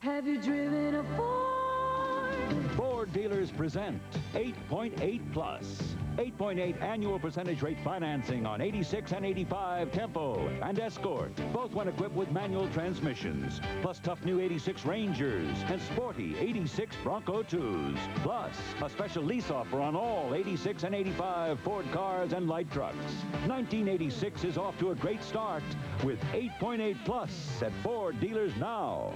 Have you driven a Ford? Ford dealers present 8.8 plus. 8.8 annual percentage rate financing on 86 and 85 Tempo and Escort, both when equipped with manual transmissions, plus tough new 86 Rangers and sporty 86 Bronco 2s, plus a special lease offer on all 86 and 85 Ford cars and light trucks. 1986 is off to a great start with 8.8 plus at Ford dealers now.